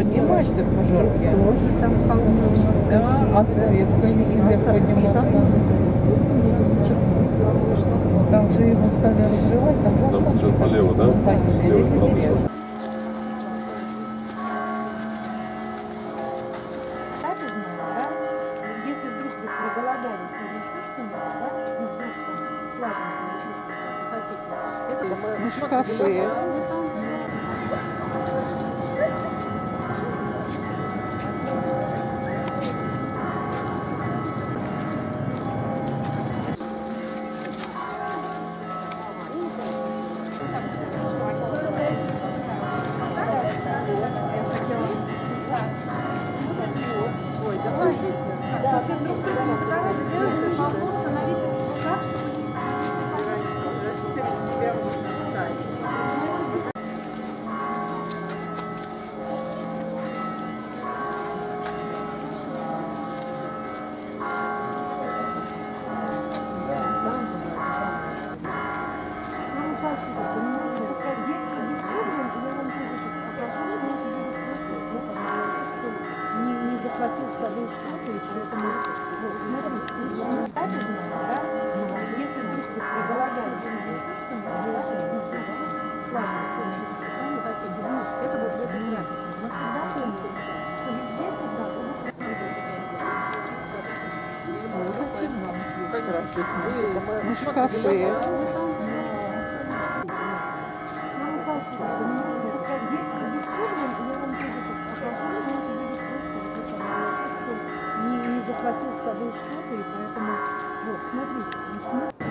поднимаешься по жарке. Тоже там по-моему. Да, а советская нельзя подниматься. Там же его стали разрывать, там же Там сейчас налево, да? С левой стороны. Трапезная, да? Если вдруг сладенькое, еще что-то, ну, хотите, ну, это вот в этой трапезной. Но всегда помните, что везде всегда Ну, шкафы. не, не захватил с собой что-то, и поэтому, вот, смотрите, значит, мы